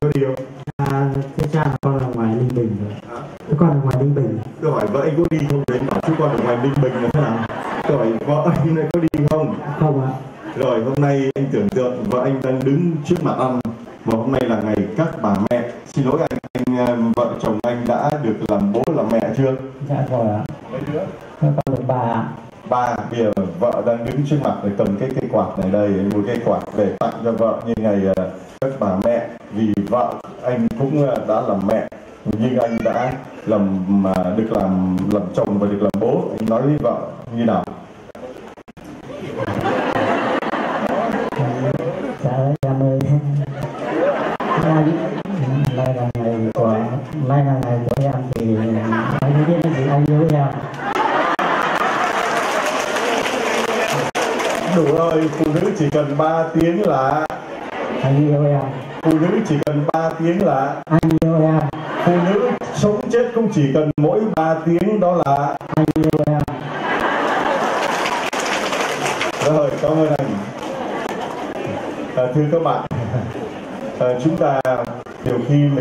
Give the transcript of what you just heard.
có đi không À, thưa cha là con ở ngoài Ninh Bình rồi. Thưa con ở ngoài Ninh Bình. tôi hỏi vợ anh có đi không đấy? Bảo chú con ở ngoài ninh bình là thế nào? Tôi hỏi vợ anh này có đi không? Không ạ. rồi hôm nay anh tưởng tượng vợ anh đang đứng trước mặt anh. Và hôm nay là ngày các bà mẹ. Xin lỗi anh anh ờ, vợ chồng anh đã được làm bố làm mẹ chưa? Dạ rồi ạ. mấy đứa? Thưa con được bà ba bây giờ vợ đang đứng trước mặt để cầm cái cây quạt này đây một cây quạt để tặng cho vợ như ngày ờ, các bà mẹ vì vợ anh cũng ờ, đã làm mẹ nhưng anh đã làm mà được làm làm chồng và được làm bố anh nói với vợ như nào Dạ ơi. Nay, là ngày của nay là ngày của em thì anh biết gì anh yêu em. Đủ rồi phụ nữ chỉ cần 3 tiếng là Anh yêu em. phụ nữ chỉ cần 3 tiếng là Anh yêu em. phụ nữ sống chết cũng chỉ cần mỗi 3 tiếng đó là Anh yêu em. rồi cảm ơn anh à, thưa các bạn à, chúng ta nhiều khi mình